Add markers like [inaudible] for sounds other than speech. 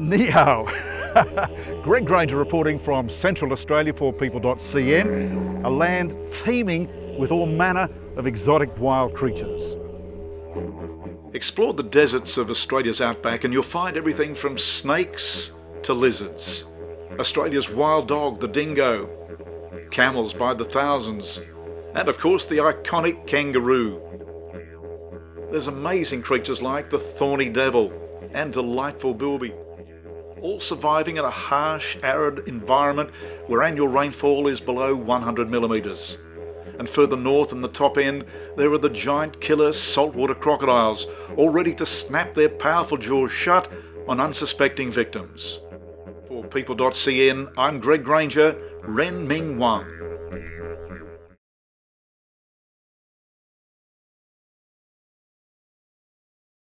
Ni. [laughs] Greg Granger reporting from Central Australia for People.cn, a land teeming with all manner of exotic wild creatures. Explore the deserts of Australia's outback and you'll find everything from snakes to lizards. Australia's wild dog, the dingo, camels by the thousands, and of course the iconic kangaroo. There's amazing creatures like the thorny devil and delightful bilby, all surviving in a harsh, arid environment where annual rainfall is below 100 millimetres. And further north in the top end, there are the giant killer saltwater crocodiles, all ready to snap their powerful jaws shut on unsuspecting victims. For People.cn, I'm Greg Granger, Ren Ming Wan.